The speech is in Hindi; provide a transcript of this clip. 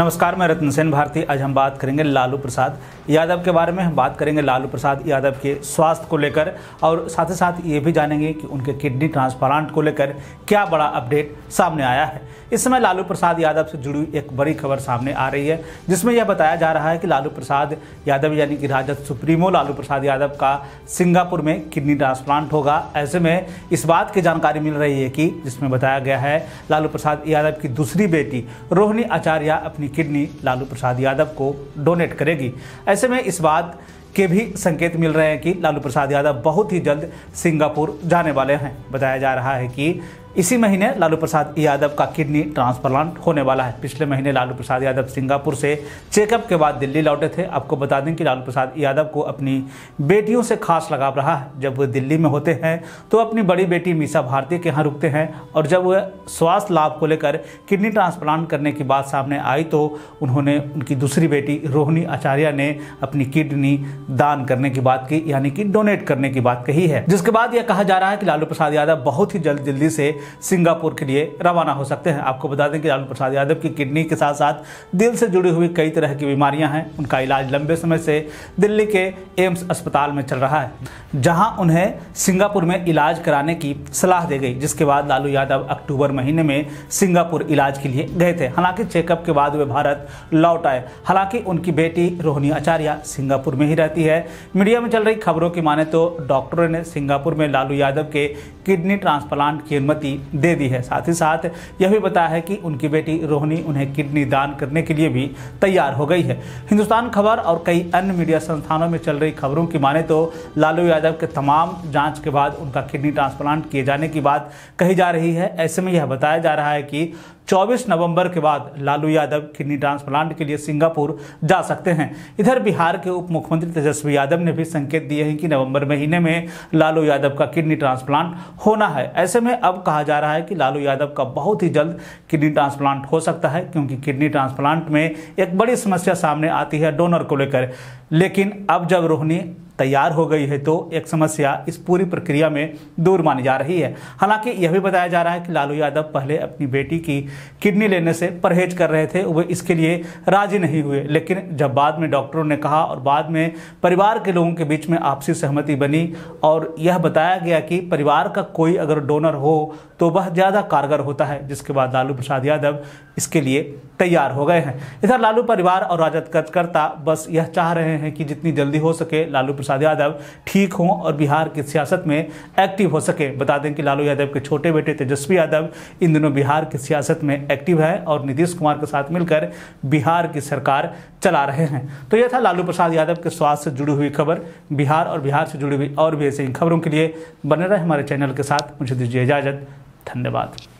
नमस्कार, मैं रत्न सेन भारती। आज हम बात करेंगे लालू प्रसाद यादव के बारे में। हम बात करेंगे लालू प्रसाद यादव के स्वास्थ्य को लेकर और साथ ही साथ ये भी जानेंगे कि उनके किडनी ट्रांसप्लांट को लेकर क्या बड़ा अपडेट सामने आया है। इस समय लालू प्रसाद यादव से जुड़ी एक बड़ी खबर सामने आ रही है, जिसमें यह बताया जा रहा है कि लालू प्रसाद यादव यानी कि राजद सुप्रीमो लालू प्रसाद यादव का सिंगापुर में किडनी ट्रांसप्लांट होगा। ऐसे में इस बात की जानकारी मिल रही है कि, जिसमें बताया गया है, लालू प्रसाद यादव की दूसरी बेटी रोहिणी आचार्य अपनी किडनी लालू प्रसाद यादव को डोनेट करेगी। ऐसे में इस बात के भी संकेत मिल रहे हैं कि लालू प्रसाद यादव बहुत ही जल्द सिंगापुर जाने वाले हैं। बताया जा रहा है कि इसी महीने लालू प्रसाद यादव का किडनी ट्रांसप्लांट होने वाला है। पिछले महीने लालू प्रसाद यादव सिंगापुर से चेकअप के बाद दिल्ली लौटे थे। आपको बता दें कि लालू प्रसाद यादव को अपनी बेटियों से खास लगाव रहा है। जब वे दिल्ली में होते हैं तो अपनी बड़ी बेटी मीसा भारती के यहाँ रुकते हैं और जब वह स्वास्थ्य लाभ को लेकर किडनी ट्रांसप्लांट करने की बात सामने आई तो उन्होंने उनकी दूसरी बेटी रोहिणी आचार्य ने अपनी किडनी दान करने की बात की, यानी कि डोनेट करने की बात कही है। जिसके बाद यह कहा जा रहा है कि लालू प्रसाद यादव बहुत ही जल्द जल्दी से सिंगापुर के लिए रवाना हो सकते हैं। आपको बता दें कि लालू प्रसाद यादव की किडनी के साथ साथ दिल से जुड़ी हुई कई तरह की बीमारियाँ हैं। उनका इलाज लंबे समय से दिल्ली के एम्स अस्पताल में चल रहा है, जहाँ उन्हें सिंगापुर में इलाज कराने की सलाह दी गई, जिसके बाद लालू यादव अक्टूबर महीने में सिंगापुर इलाज के लिए गए थे। हालाँकि चेकअप के बाद वे भारत लौट आए। हालाँकि उनकी बेटी रोहिणी आचार्य सिंगापुर में ही रहती है। मीडिया में चल रही खबरों की माने तो डॉक्टरों ने सिंगापुर में लालू यादव के किडनी ट्रांसप्लांट की अनुमति दे दी है। साथ ही साथ यह भी बताया है कि उनकी बेटी रोहिणी उन्हें किडनी दान करने के लिए भी तैयार हो गई है। हिंदुस्तान खबर और कई अन्य मीडिया संस्थानों में चल रही खबरों की माने तो लालू यादव के तमाम जाँच के बाद उनका किडनी ट्रांसप्लांट किए जाने की बात कही जा रही है। ऐसे में यह बताया जा रहा है कि 24 नवंबर के बाद लालू यादव किडनी ट्रांसप्लांट के लिए सिंगापुर जा सकते हैं। इधर बिहार के उप मुख्यमंत्री तेजस्वी यादव ने भी संकेत दिए हैं कि नवंबर महीने में लालू यादव का किडनी ट्रांसप्लांट होना है। ऐसे में अब कहा जा रहा है कि लालू यादव का बहुत ही जल्द किडनी ट्रांसप्लांट हो सकता है, क्योंकि किडनी ट्रांसप्लांट में एक बड़ी समस्या सामने आती है डोनर को लेकर। लेकिन अब जब रोहिणी तैयार हो गई है तो एक समस्या इस पूरी प्रक्रिया में दूर मानी जा रही है। हालाँकि यह भी बताया जा रहा है कि लालू यादव पहले अपनी बेटी की किडनी लेने से परहेज कर रहे थे, वे इसके लिए राज़ी नहीं हुए। लेकिन जब बाद में डॉक्टरों ने कहा और बाद में परिवार के लोगों के बीच में आपसी सहमति बनी और यह बताया गया कि परिवार का कोई अगर डोनर हो तो वह ज़्यादा कारगर होता है, जिसके बाद लालू प्रसाद यादव इसके लिए तैयार हो गए हैं। इधर लालू परिवार और राजद कार्यकर्ता बस यह चाह रहे हैं कि जितनी जल्दी हो सके लालू प्रसाद यादव ठीक हों और बिहार की सियासत में एक्टिव हो सके। बता दें कि लालू यादव के छोटे बेटे तेजस्वी यादव इन दिनों बिहार की सियासत में एक्टिव है और नीतीश कुमार के साथ मिलकर बिहार की सरकार चला रहे हैं। तो यह था लालू प्रसाद यादव के स्वास्थ्य से जुड़ी हुई खबर। बिहार और बिहार से जुड़ी हुई और भी ऐसी खबरों के लिए बने रहे हमारे चैनल के साथ। मुझे दीजिए इजाज़त। धन्यवाद।